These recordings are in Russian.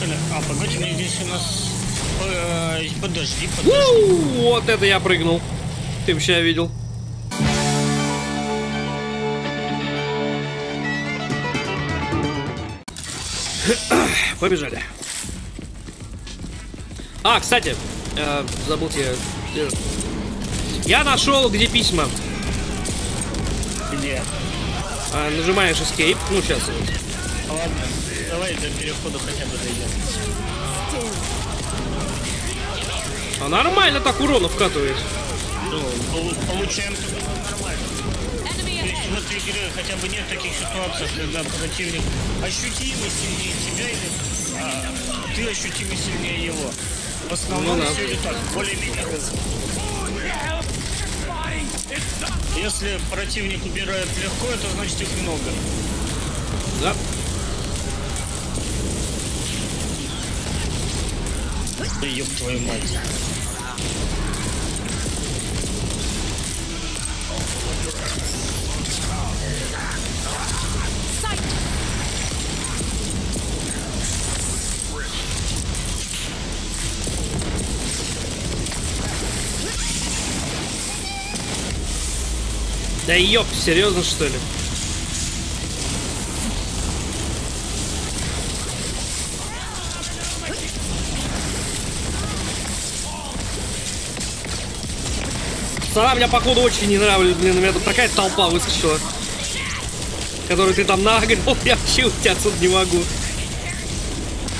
Поехали. А, погоди, здесь у нас... э, Подожди, подожди. У, Вот это я прыгнул. Ты бы сейчас видел. Побежали. А, кстати, э, забыл тебе. э, Я нашел, где письма. Где? А, нажимаешь Escape. Ну, сейчас. Ладно, давай до перехода хотя бы дойдем. А нормально так урона вкатывает. Ну, пол- получаем нормально. То есть в этой игре хотя бы нет таких ситуаций, когда противник ощутимо сильнее тебя или а, ты ощутимо сильнее его. В основном Ну да. все идет так, более-менее. Если противник убирает легко, это значит их много. Да. Да ёб твою мать. Да ёп, серьезно что ли? Сара меня походу очень не нравится, блин, у меня тут такая толпа выскочила. Которую ты там нагнал, я вообще уйти отсюда не могу.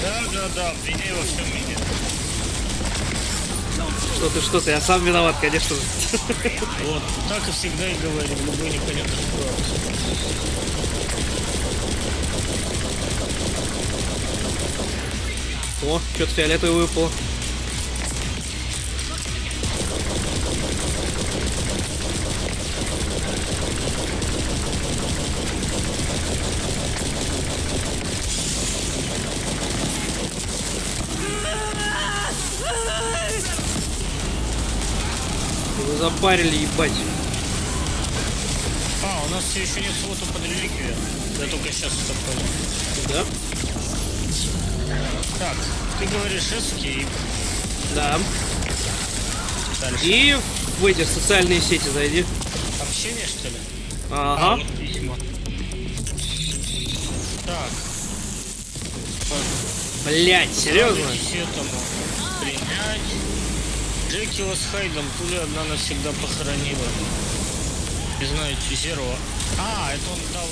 Да, да, да, обвиняй во всем мире. Что ты, что ты, я сам виноват, конечно же. Вот, так и всегда и говорим, любой непонятной ситуации. О, что-то фиолетовое выпало. Запарили, ебать. А, у нас все еще нет слота под реликвию. Я только сейчас это понял. Да? Так, ты говоришь escape. Да. Дальше. И в эти социальные сети зайди. Общение, что ли? А, Ага. вот письмо. Так. Блять, серьезно? Джекила с Хайдом пуля одна навсегда похоронила. Не знаю, Зеро. А, это он дал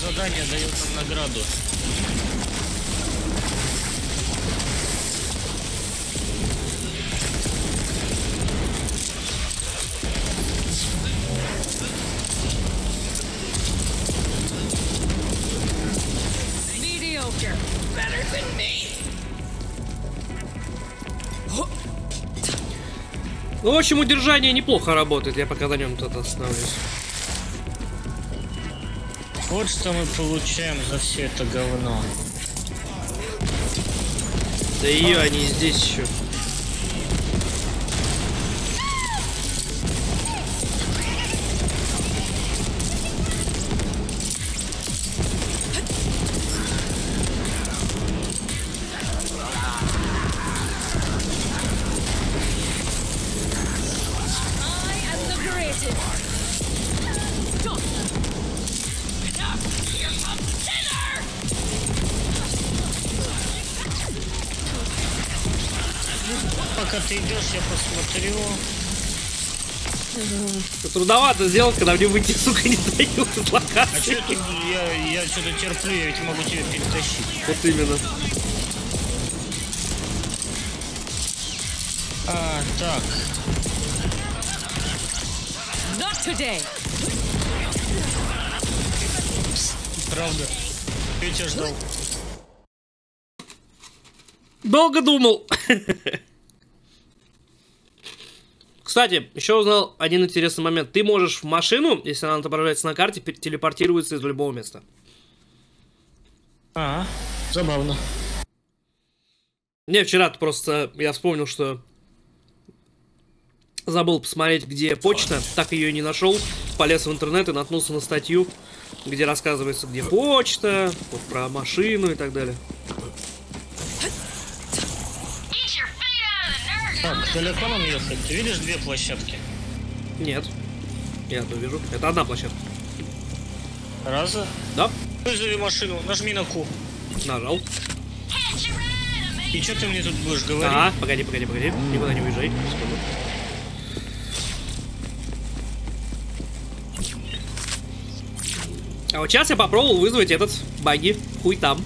задание, дает нам награду. Ну, в общем, удержание неплохо работает. Я пока на нем тут остановлюсь. Вот что мы получаем за все это говно. Да ее они здесь еще. Ты идешь, я посмотрю. Трудовато сделать, когда мне выйти, сука, не дают из А что локации. тут я, я что-то терплю, я ведь могу тебя перетащить. Вот именно. А, так. Not today. Правда. Я тебя ждал. Долго думал. Кстати, еще узнал один интересный момент. Ты можешь в машину, если она отображается на карте, телепортироваться из любого места. А, забавно. Не, вчера просто я вспомнил, что забыл посмотреть, где почта, так ее и не нашел. Полез в интернет и наткнулся на статью, где рассказывается, где почта, вот про машину и так далее. Далеко нам ехать? Ты видишь две площадки? Нет. Я то вижу. Это одна площадка. Раза. Да? Вызови машину, нажми на Q. Нажал. И что ты мне тут будешь говорить? А, погоди, погоди, погоди. Никуда не уезжай. А вот сейчас я попробовал вызвать этот баги. Хуй там.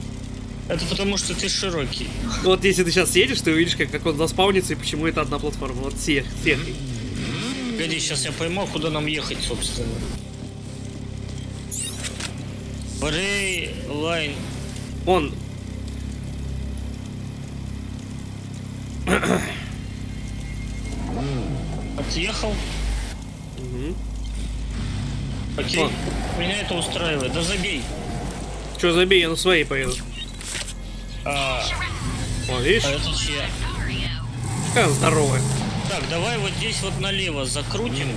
Это потому что ты широкий. Вот если ты сейчас едешь, ты увидишь, как, как он заспаунится и почему это одна платформа. Вот всех, всех. Погоди, сейчас я пойму, куда нам ехать, собственно. Брей, лайн. Он. Отъехал. Мгм. Окей. О. Меня это устраивает. Да забей. Че, забей, я на своей поеду. А, О, видишь? а это чья? Какая она здоровая. Так, давай вот здесь вот налево закрутим.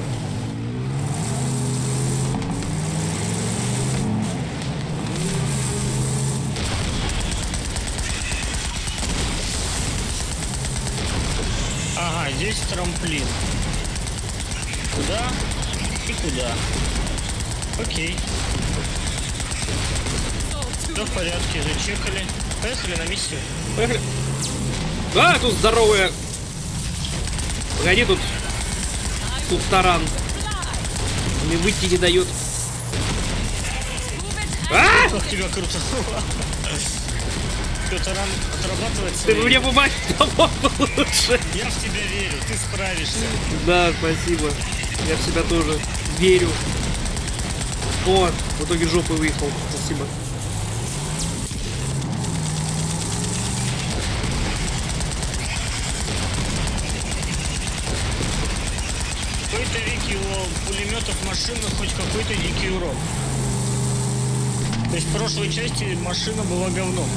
Ага, здесь трамплин. Куда и куда. Окей. Все в порядке, зачекали. Поехали на миссию. Поехали. А, тут здоровая. Погоди, тут... Тут таран. Мне выйти не дает. А! Как тебя круто. Что, таран отрабатывает Ты свои- мне помог бы лучше. Я в тебя верю, ты справишься. Да, спасибо. Я в себя тоже верю. О, в итоге жопой выехал. Спасибо. В какой-то веке у пулеметов машинных хоть какой-то дикий урон. То есть в прошлой части машина была говном.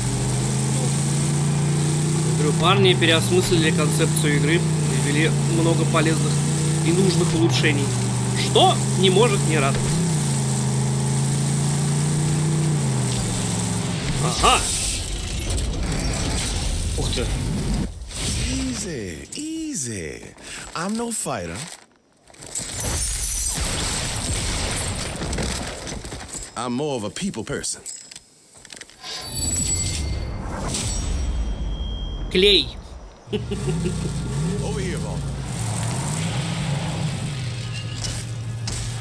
Говорю, парни переосмыслили концепцию игры и ввели много полезных и нужных улучшений. Что не может не радовать. Ага. Ух ты. Easy, easy. I'm no fighter. I'm more of a people person. Клей. Over here, Vaughn.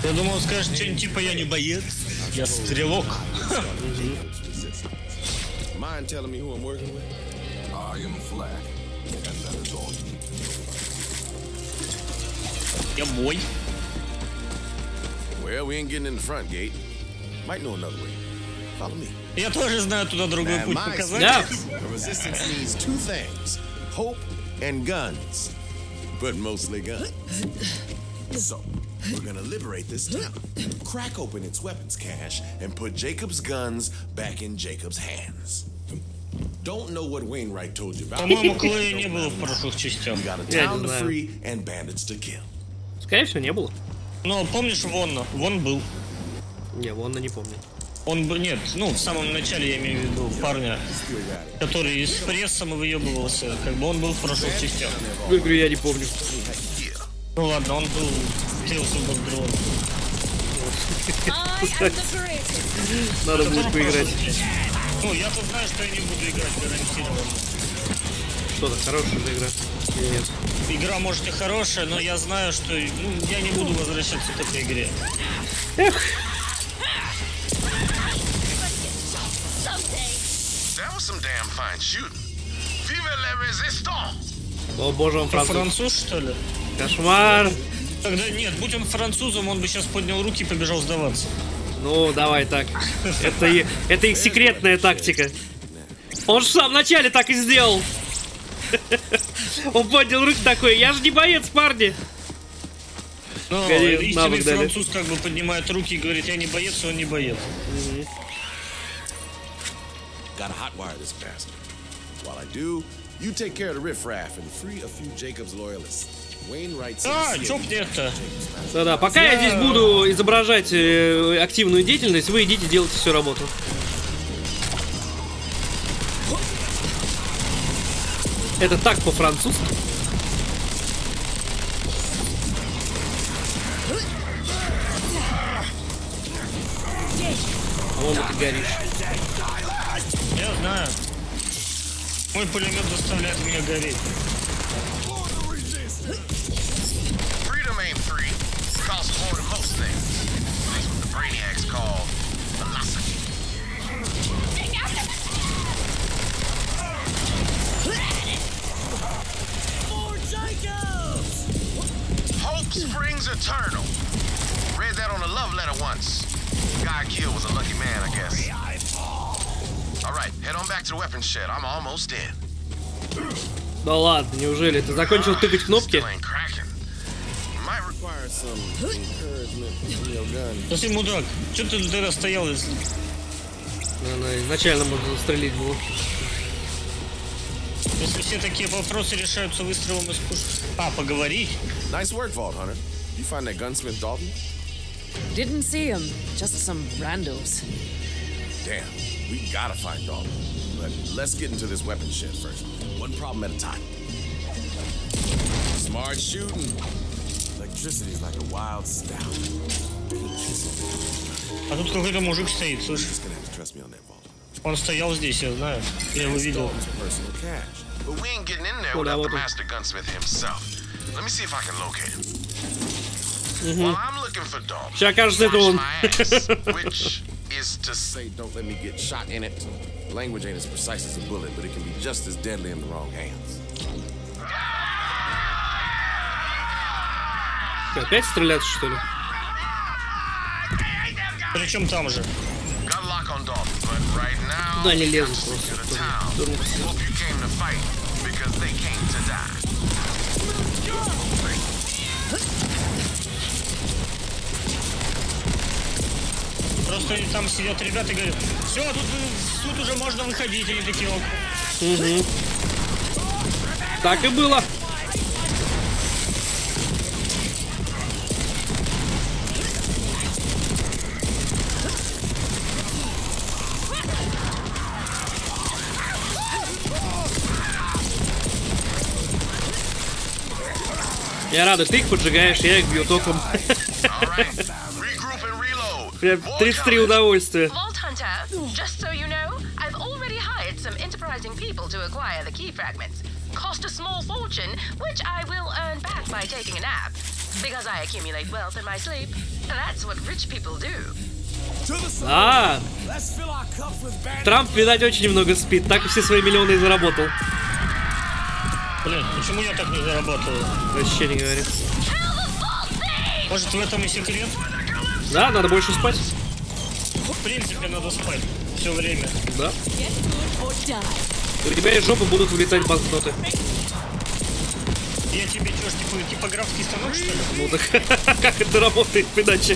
Я думал, скажешь что-нибудь типа я не боец, я стрелок. Mind telling me who I'm working with? I am Flack, and that is all. Я бой. Well, we ain't getting in the front gate. Might know another way. Follow me. Я тоже знаю туда другой Man, путь my показать. Да. The resistance needs two things hope and guns. But mostly guns. So, we're gonna liberate this town, crack open its weapons cache, and put Jacob's guns back in Jacob's hands. Don't know what Wainwright told you about. По-моему, Клея не было в прошлых частях. We got a Я town не to знаю. free and bandits to kill. Скорее всего, не было. Но помнишь Вонна? Вон был. Не, вон не помню. Он бы, нет, ну, в самом начале я имею в виду парня, который из прессом выебывался. Как бы он был в прошлых частях. Я говорю, я не помню. Ну ладно, он был the greatest. Надо будет поиграть. Ну, я-то знаю, что я не буду играть гарантированно. Что-то хорошая игра. Нет. Игра, может, и хорошая, но я знаю, что ну, я не буду возвращаться к этой игре. Эх, That was some damn fine shooting. Vive la resistance! о боже, он француз. француз, что ли? Кошмар. Тогда нет, будь он французом, он бы сейчас поднял руки и побежал сдаваться. Ну, давай так. Это, это их секретная тактика. Он же в самом начале так и сделал. Он поднял руки такой, я же не боец, парни. Гони, истинный француз как бы поднимает руки и говорит, я не боец, он не боец. Gotta hotwire this bastard. While I do, you take care of the riffraff and free a few Jacob's loyalists. А, чокнет-то. Да-да, пока я... я здесь буду изображать э, активную деятельность, вы идите делайте всю работу. Это так по-французски. Вон ты горишь. Я знаю. Мой пулемет заставляет меня гореть. Freedom ain't free. It costs more than most things. That's what the brainiacs call philosophy. Hope springs eternal. Да ладно, неужели? Ты закончил тыкать кнопки? Слушай, мудак, что ты тогда стоял, если... Наверное, изначально можно застрелить было. Если все такие вопросы решаются выстрелом из пушки. А, поговорить? Nice work, Vault Hunter. You find that gunsmith Dalton? Didn't see him. Just some randos. Damn, we gotta find Dalton. But let's get into this weapons shed first. One problem at a time. Smart shooting. Electricity's like a wild stout. А тут какой-то мужик стоит, You're слышь. just gonna have to trust me on that, Vault. Он стоял здесь, я знаю. Я его видел. Dalton's personal cash. But we ain't getting in there Hold on, without the hold on. master gunsmith himself. Let me see if I can locate him. While I'm looking for Dalton, Ща, кажется, это watch он. my ass, which is to say, don't let me get shot in it. Language ain't as precise as a bullet, but it can be just as deadly in the wrong hands. Опять стреляться, что ли? Причем там же. Got a lock on Dalton, but right now, Туда не лезут to просто. the Тоже town. дурно. Hope you came to fight because they came to die. Просто там сидят ребята и говорят, все, тут, э, тут уже можно выходить. Они такие, «Ок». Так и было. Я рада, ты их поджигаешь, я их бью током. Прям More 33 coming. удовольствия. Cost a small fortune, which I will earn back by taking a nap. Because I accumulate wealth in my sleep. That's what rich people do. А, Трамп, видать, очень много спит. Так и все свои миллионы и заработал. Блин, почему я так не заработал? Вообще не говорит. Может, в этом и секрет? Да, надо больше спать. В принципе, надо спать все время. Да. У тебя из жопы будут вылетать банкноты. Я тебе что ж, типа, типографский станок, что ли? Ну так как это работает иначе?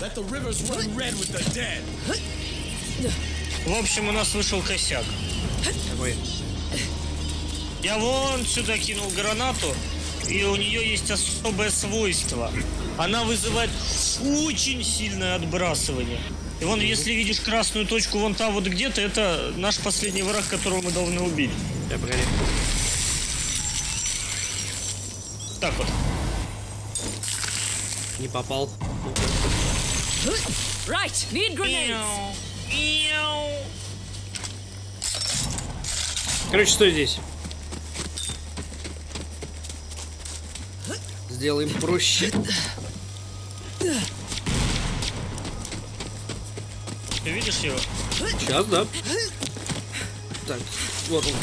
Let the rivers run red with the dead. В общем, у нас вышел косяк. Какой? Я вон сюда кинул гранату, и у нее есть особое свойство. Она вызывает очень сильное отбрасывание. И вон, если видишь красную точку вон там вот где-то, это наш последний враг, которого мы должны убить. Я погоди. Так вот. Не попал. Right, need grenades. Короче, что здесь? Сделаем проще. Ты видишь его? Сейчас, да. Так, вот он.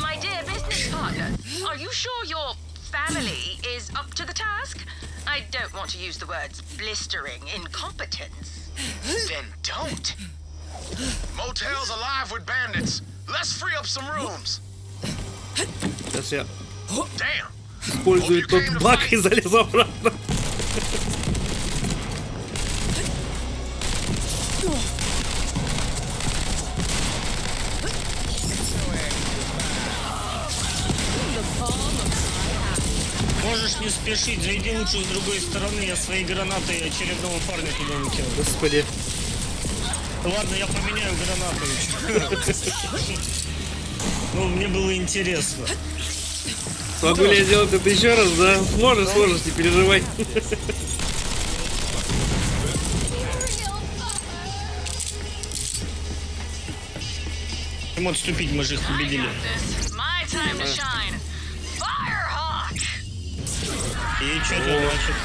My dear business partner, are you sure your family is up to the task? I don't want to use the words blistering incompetence. Then don't. Motel's alive with bandits. Let's free up some rooms. Сейчас я Damn. Использую тот баг и залезу обратно. Можешь не спешить, зайди лучше с другой стороны, я своей гранатой очередного парня туда выкинул. Господи. Ладно, я поменяю гранату. Ну, мне было интересно. Смогу ли я сделать это еще раз, да? Сможешь, сможешь, не переживай. Ему отступить, мы же их победили. И что это значит?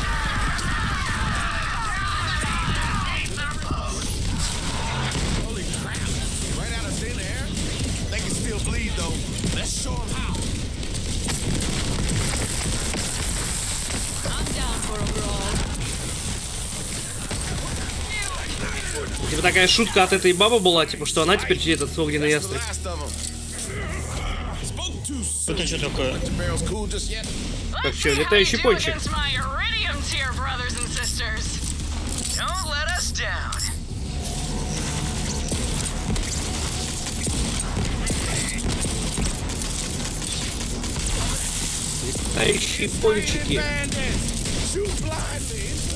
Типа такая шутка от этой бабы была, типа, что она теперь этот огненный ястреб. Это что такое? Let's что, летающий пончик. against my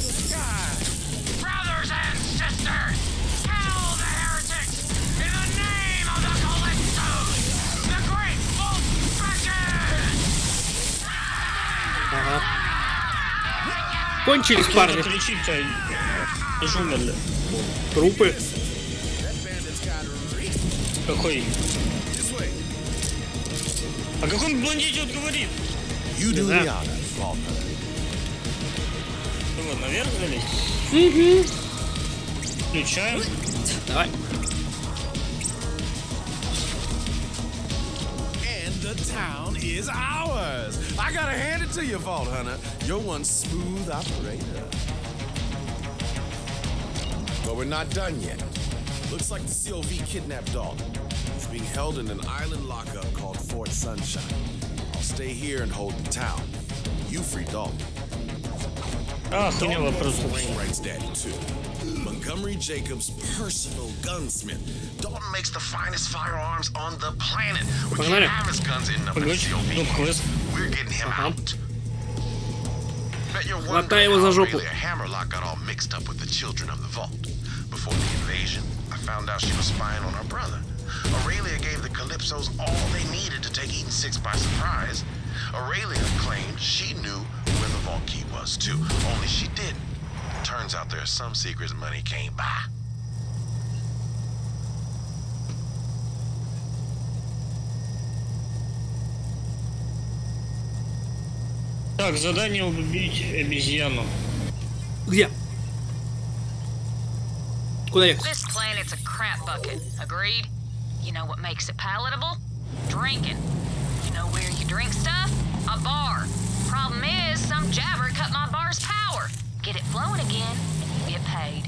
Кончились, Кто парни. кричит-то? Вы же умерли. Трупы. Bandits got reach. Какой? This way. О каком блондите он говорит? You do знаю. the honors, Faulkner. Ну вот, наверх залезть? Включаем. Давай. And the town is ours. I gotta hand it to you, Vault Hunter. You're one smooth operator. But we're not done yet. Looks like the COV kidnapped Dalton. He's being held in an island lockup called Fort Sunshine. I'll stay here and hold the town. You free Dalton. А, хуйня вопрос. Wainwright's daddy, too. Montgomery Jacobs' personal gunsmith. Dalton makes the finest firearms on the planet. We Погнали. can't have his guns ending up in the Погодь, COV. Ну квест. We're getting him out. Bet you're Хватай wondering его за how жопу. Aurelia Hammerlock got all mixed up with the children of the vault. Before the invasion, I found out she was spying on our brother. Aurelia gave the Calypsos all they needed to take Eden 6 by surprise. Aurelia claimed she knew where the vault key was, too. Only she didn't. Turns out there's some secrets money can't buy. Так, задание убить обезьяну. Где? Куда ехать? This planet's a crap bucket. Agreed? You know what makes it palatable? Drinking. You know where you drink stuff? A bar. Problem is, some jabber cut my bar's power. Get it flowing again, and you get paid.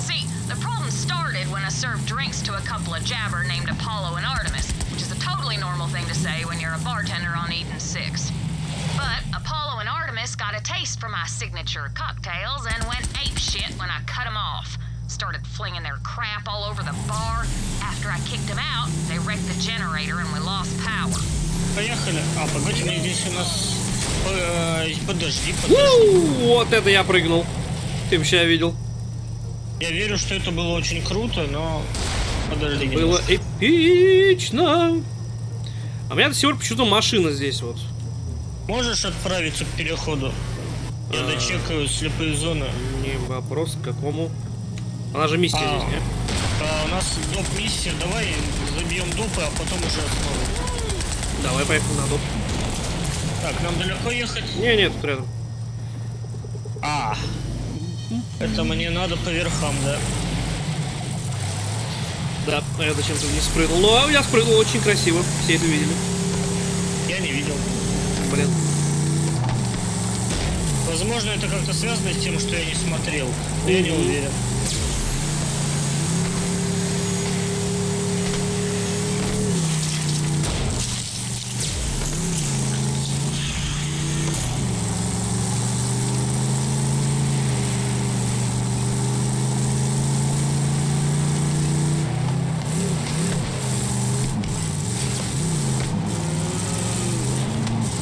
See, the problem started when I served drinks to a couple of jabber named Apollo and Artemis, which is a totally normal thing to say when you're a bartender on Eden 6. But Apollo and Artemis got a taste for my signature cocktails and went ape shit when I cut them off. Started flinging their crap all over the bar. After I kicked them out, they wrecked the generator and we lost power. Поехали. А, погоди, мне здесь у нас... Э, Подожди, подожди. Вот это я прыгнул. Ты бы сейчас видел. Я верю, что это было очень круто, но... Подожди, Было эпично. А у меня до сих пор почему-то машина здесь вот. Можешь отправиться к переходу? Я дочекаю слепые зоны. Не вопрос к какому. Она же миссия А. здесь, не? А, у нас доп. миссия. Давай забьем допы, а потом уже основу. Давай поехали на доп. Так, нам далеко ехать? Не, нет, тут рядом. А, это мне надо по верхам, да? Да, а я зачем-то не спрыгнул. Ну, а я спрыгнул очень красиво. Все это видели. Я не видел. Блин. Возможно, это как-то связано с тем, что я не смотрел. Но я не уверен.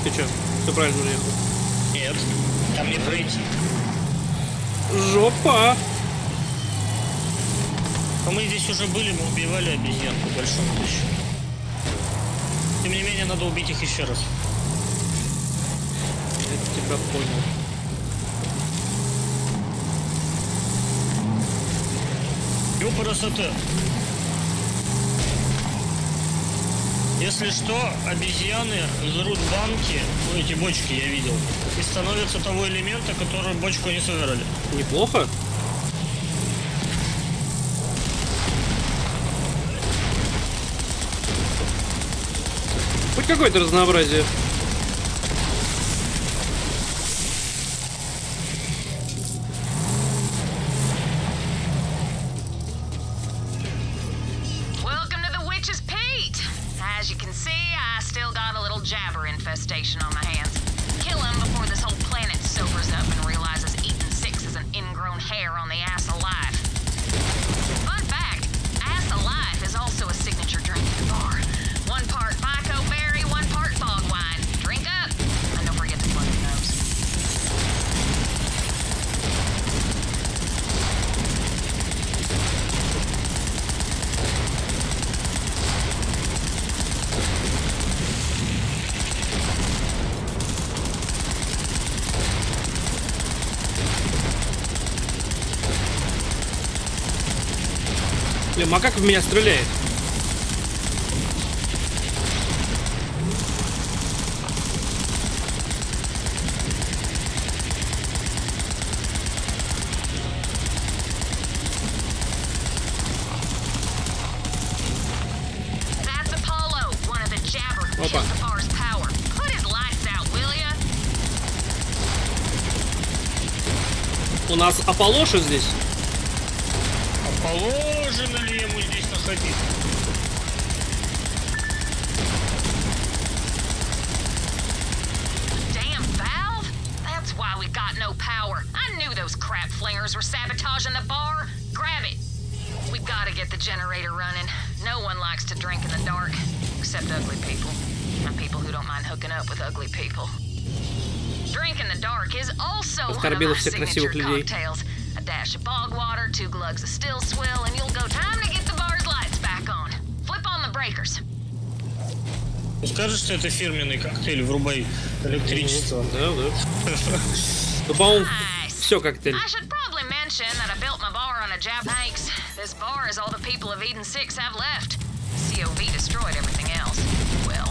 Ты Все правильно уже ехал. Нет, там не пройти. Жопа! А мы здесь уже были, мы убивали обезьян, по большому счету. Тем не менее, надо убить их еще раз. тебя понял. Ёпарасоте. Если что, обезьяны жрут банки, ну, эти бочки я видел, и становятся того элемента, который бочку не собирали. Неплохо. Хоть какое-то разнообразие. Little jabber infestation on my hands. Kill him before this whole planet sobers up and realizes Eaton 6 is an ingrown hair on the ass His lights out, will ya? У нас Аполлоша здесь. А положено Thank you. flingers were sabotaging the bar, grab it. We got to get the generator running. No one likes to drink in the dark, except ugly people. And people who don't mind hooking up with ugly people. Drink in the dark is also one of my signature cocktails. A dash of bog water, two glugs of still swill, and you'll go time to Скажешь, что это фирменный коктейль, врубай электричество. Да, да. Ну, по-моему, все коктейль. I should probably mention that I built my bar on a Jap Hanks. This bar is all the people of Eden 6 have left. COV destroyed everything else. Well,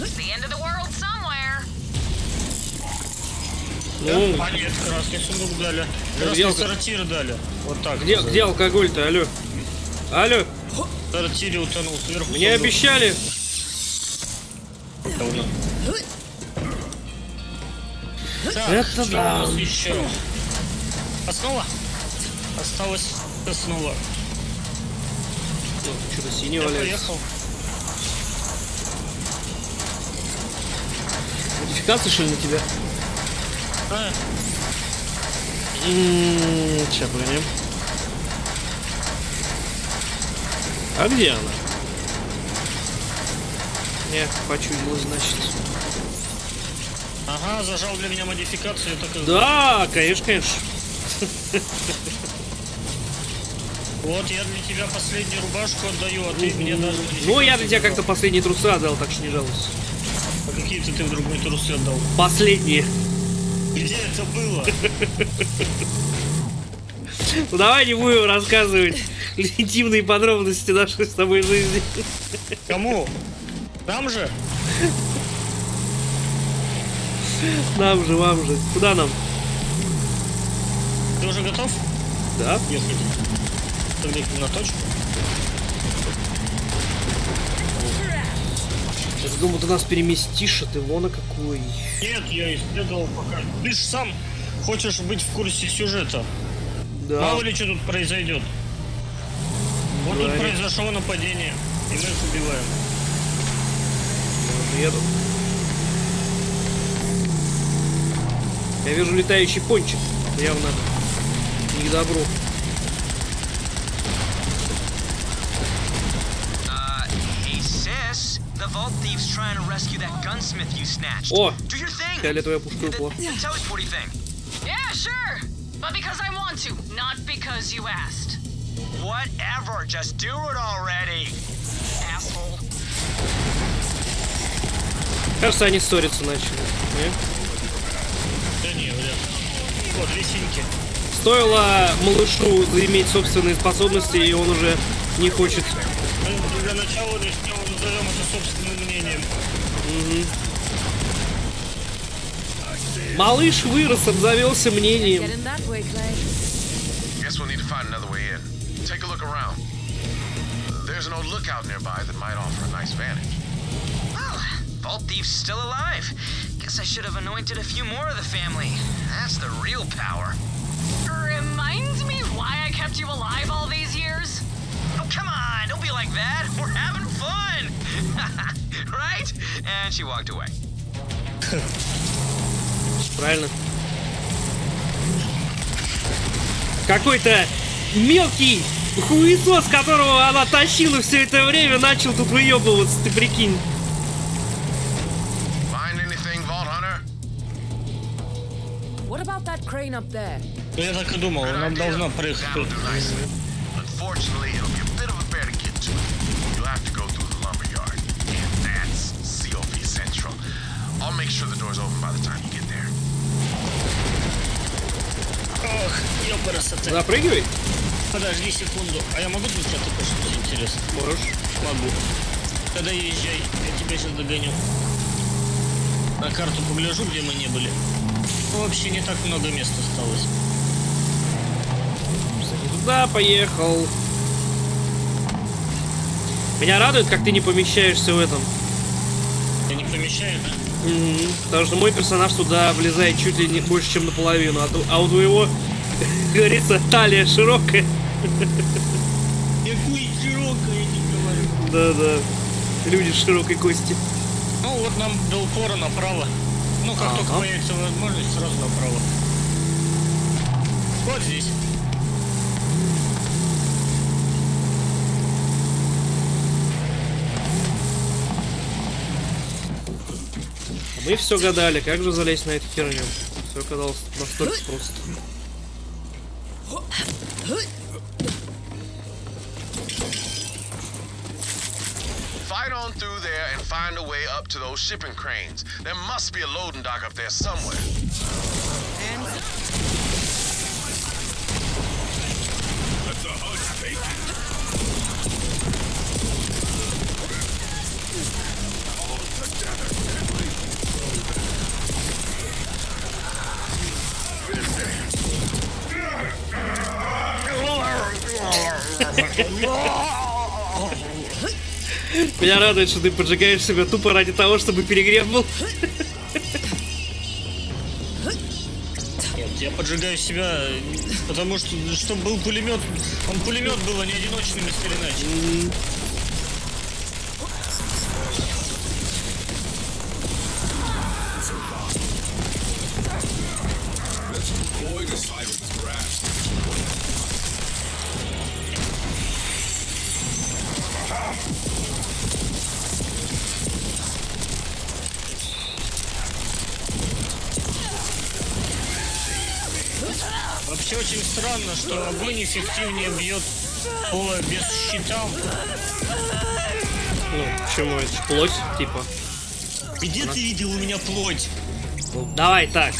It's the end of the world somewhere. Ну, А нет, красный сундук дали. Красный алко- сортир дали. Вот так. где, где алкоголь-то, алло? Алло, сортире утонул сверху. мне сундук. обещали. Давно. Так, Это что да. у нас еще? Основа? Осталось основа. Что-то синее Я поехал. Модификация, что ли, на тебя? А, Сейчас погоди. А где она? Не, почудилась, значит. ага, зажал для меня модификацию. я так и- Да, конечно, конечно. Вот я для тебя последнюю рубашку отдаю, а ты мне даже Ну, я для тебя как-то последние трусы отдал, так что не жалуйся. Какие-то ты вдруг мне трусы отдал? Последние. Где это было? Ну давай не будем рассказывать интимные подробности нашей с тобой жизни. Кому? Там же? Нам же, вам же. Куда нам? Ты уже готов? Да? Ехать. Тогда на точку. Думал, ты нас переместишь, а ты вон какой. Нет, я исследовал пока. Ты же сам хочешь быть в курсе сюжета. Да. Мало ли что тут произойдет. Вот тут произошло нападение, и мы их убиваем. Я еду. Я вижу летающий пончик. Явно не к добру. О, Do your thing. фиолетовая пушка упала. Yeah, sure. But because I want to, not because you asked. Whatever, just do it already, asshole. Кажется, они ссориться начали. Не? Да не, вряд ли. Вот, две синьки. Стоило малышу заиметь собственные способности, и он уже не хочет. Мы для начала начнем, назовем это собственным мнением. Малыш вырос, обзавелся Get мнением. in that way, Clay. Guess we'll need to find another way in. Take a look around. There's an old lookout nearby that might offer a nice vantage. Well, vault thief's still alive. Guess I should have anointed a few more of the family. That's the real power. Remind me why I kept you alive all these years? Oh, come on, don't be like that. We're having fun. right? And she walked away. Правильно. Какой-то мелкий хуесос, которого она тащила все это время, начал тут выебываться, ты прикинь. Find anything, Vault Hunter? What about that crane up there? Я так и думал, нам nicely. Unfortunately, Ёпарасоте. Запрыгивай. Подожди секунду. А я могу тут что-то пошутить интересно? Можешь. Могу. Тогда езжай, я тебя сейчас догоню. На карту погляжу, где мы не были. Ну, вообще не так много мест осталось. Туда поехал. Меня радует, как ты не помещаешься в этом. Я не помещаю, да? Потому что мой персонаж туда влезает чуть ли не больше, чем наполовину, а, а у твоего, говорится, талия широкая. Какой широкая, я не говорю. Да-да. Люди широкой кости. Ну, вот нам до упора направо. Ну, как только появится возможность, сразу направо. Вот здесь. Мы все гадали, как же залезть на эту херню. Все оказалось настолько просто. Fight on through there and find a way up to those shipping cranes. There must be a loading dock up there somewhere. Меня радует, что ты поджигаешь себя тупо ради того, чтобы перегрев был. Нет, я поджигаю себя, потому что, чтобы был пулемет, он пулемет был, а не одиночным перенач. Вообще очень странно, что огонь эффективнее бьет пола без щита. Ну, почему это плоть, типа. Где ты видел у меня плоть? Ну, давай так.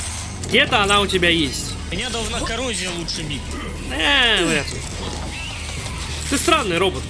Где-то она у тебя есть. Меня должна коррозия лучше бить. Э, вряд ли. Ты странный робот.